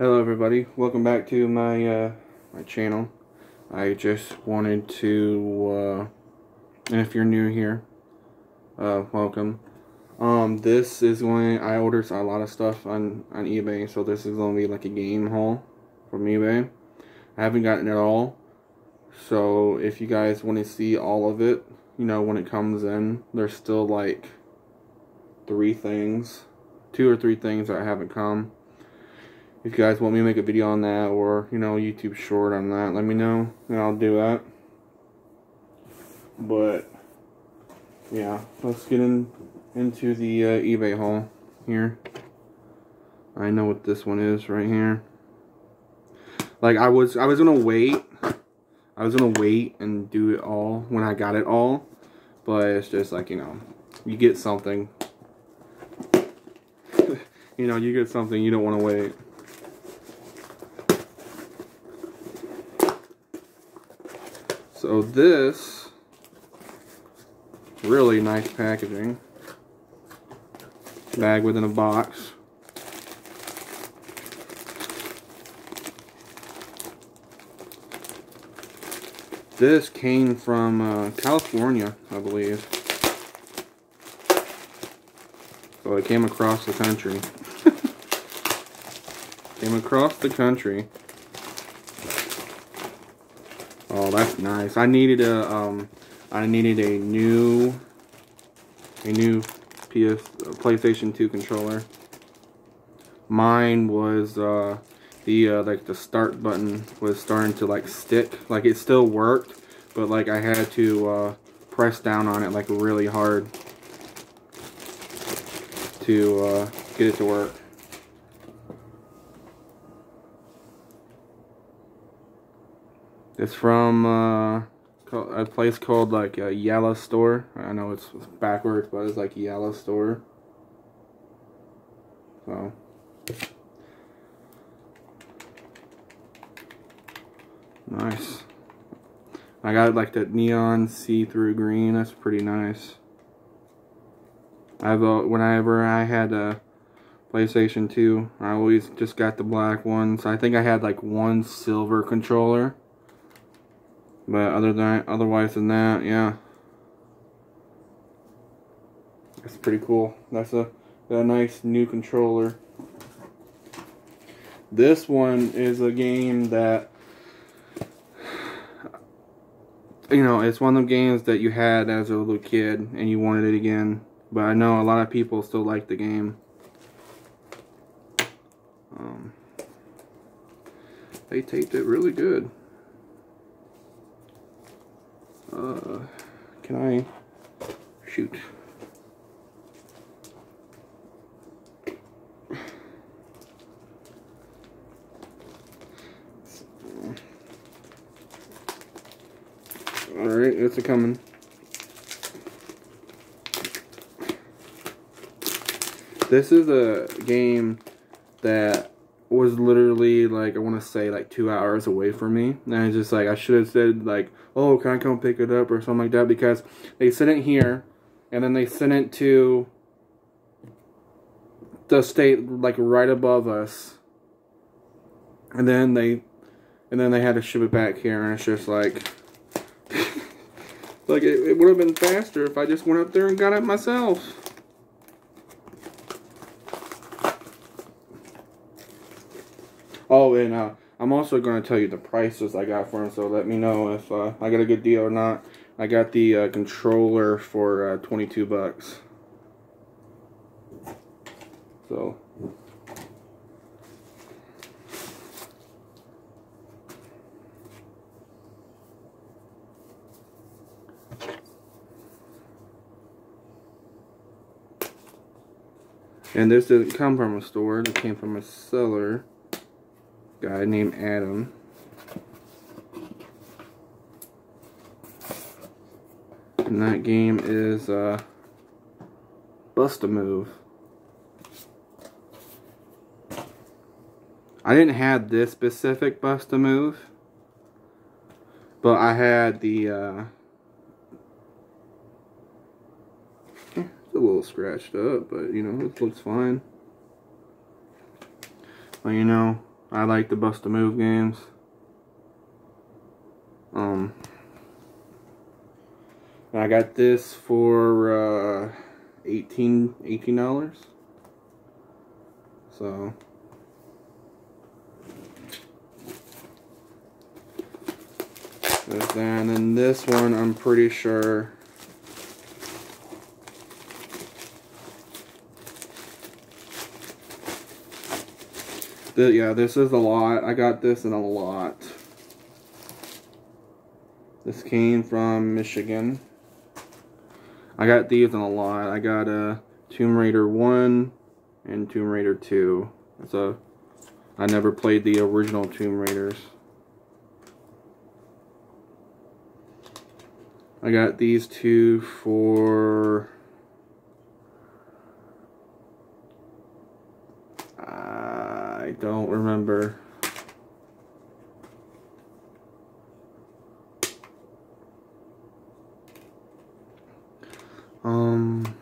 Hello everybody, welcome back to my uh, my channel. I just wanted to, uh, and if you're new here, uh, welcome. Um, this is when I ordered a lot of stuff on, on eBay, so this is going to be like a game haul from eBay. I haven't gotten it all, so if you guys want to see all of it, you know, when it comes in, there's still like three things, two or three things that haven't come if you guys want me to make a video on that or you know YouTube short on that let me know and I'll do that. But yeah let's get in into the uh, eBay haul here. I know what this one is right here. Like I was I was gonna wait. I was gonna wait and do it all when I got it all. But it's just like you know you get something. You know you get something you don't want to wait So this, really nice packaging. Bag within a box. This came from uh, California, I believe. So it came across the country. came across the country. That's nice. I needed a um, I needed a new, a new PS PlayStation 2 controller. Mine was uh, the uh, like the start button was starting to like stick. Like it still worked, but like I had to uh, press down on it like really hard to uh, get it to work. It's from uh, a place called like a Yalla Store. I know it's backwards, but it's like Yalla Store. So. Nice. I got like that neon see-through green. That's pretty nice. I've uh, whenever I had a PlayStation 2, I always just got the black ones. I think I had like one silver controller. But other than otherwise than that, yeah. That's pretty cool. That's a, a nice new controller. This one is a game that you know, it's one of the games that you had as a little kid and you wanted it again. But I know a lot of people still like the game. Um, they taped it really good. Uh, can I shoot? Alright, it's a coming. This is a game that was literally like I want to say like two hours away from me, and I just like I should have said like, oh, can I come pick it up or something like that because they sent it here, and then they sent it to the state like right above us, and then they, and then they had to ship it back here, and it's just like. like it, it would have been faster if I just went up there and got it myself. Oh, and uh, I'm also going to tell you the prices I got for them, so let me know if uh, I got a good deal or not. I got the uh, controller for uh, 22 bucks. So. And this didn't come from a store, it came from a seller guy named Adam. And that game is uh, Bust-A-Move. I didn't have this specific Bust-A-Move, but I had the, uh, it's a little scratched up, but you know, it looks fine. But you know, I like the Bust a Move games. Um, I got this for uh, 18 dollars. So that, and then this one I'm pretty sure. The, yeah, this is a lot. I got this in a lot. This came from Michigan. I got these in a lot. I got a Tomb Raider 1 and Tomb Raider 2. So I never played the original Tomb Raiders. I got these two for I don't remember. Um,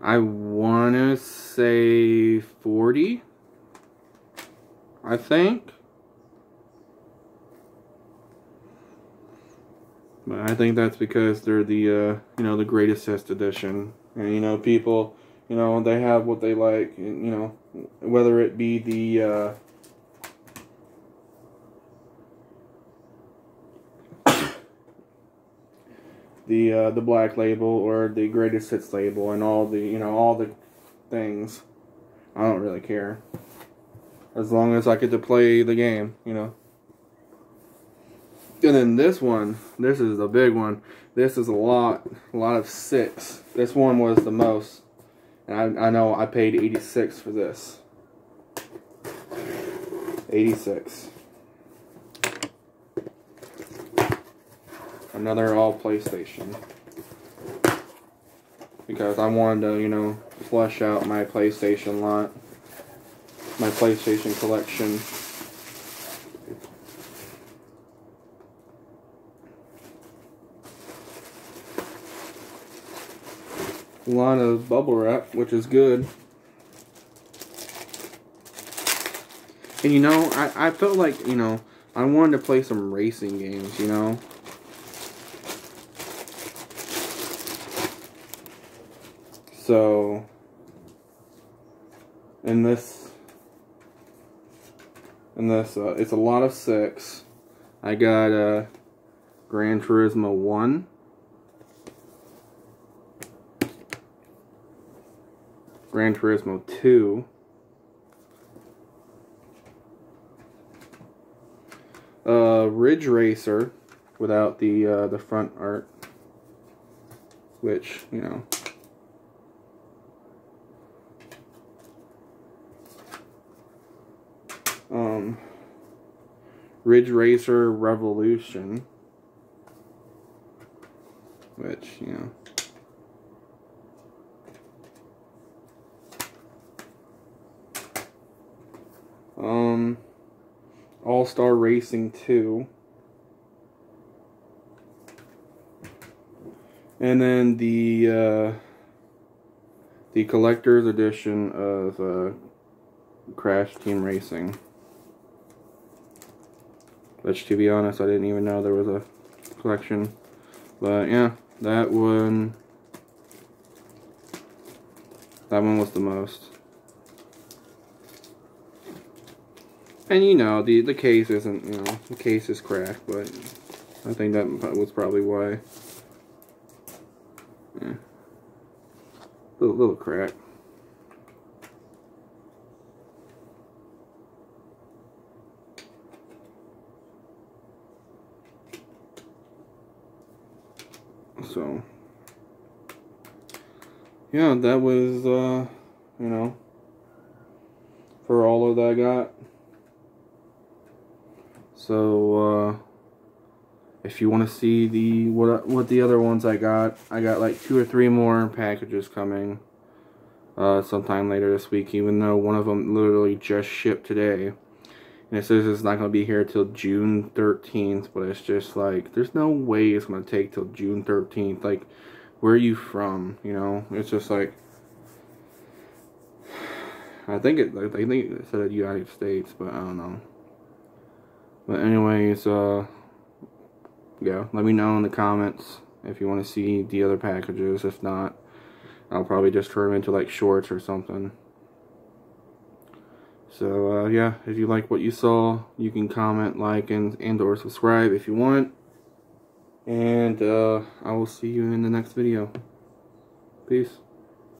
I want to say 40, I think. But I think that's because they're the, uh, you know, the greatest hits edition. And, you know, people, you know, they have what they like, you know, whether it be the, uh, the uh, the black label or the greatest hits label and all the you know all the things. I don't really care. As long as I get to play the game, you know. And then this one, this is a big one. This is a lot, a lot of six. This one was the most. And I, I know I paid 86 for this. 86. another all PlayStation. Because I wanted to, you know, flush out my PlayStation lot. My PlayStation collection. Lot of bubble wrap, which is good. And you know, I, I felt like, you know, I wanted to play some racing games, you know. So, in this, in this, uh, it's a lot of six. I got uh, Gran Turismo 1. Gran Turismo 2. Uh, Ridge Racer without the uh, the front art, which you know um, Ridge Racer Revolution, which, you know. Um, All Star Racing 2. And then the, uh, the collector's edition of, uh, Crash Team Racing. Which, to be honest, I didn't even know there was a collection. But, yeah, that one... That one was the most. And, you know, the, the case isn't, you know, the case is cracked, but I think that was probably why. Yeah. Little, little crack. So, yeah, that was, uh, you know, for all of that I got. So, uh, if you want to see the what what the other ones I got, I got like two or three more packages coming uh, sometime later this week. Even though one of them literally just shipped today. And it says it's not going to be here till June 13th, but it's just like, there's no way it's going to take till June 13th. Like, where are you from? You know, it's just like I think it. I think it said United States, but I don't know. But anyways, uh, yeah. Let me know in the comments if you want to see the other packages. If not, I'll probably just turn them into like shorts or something. So uh, yeah, if you like what you saw, you can comment, like, and and or subscribe if you want. And uh, I will see you in the next video. Peace.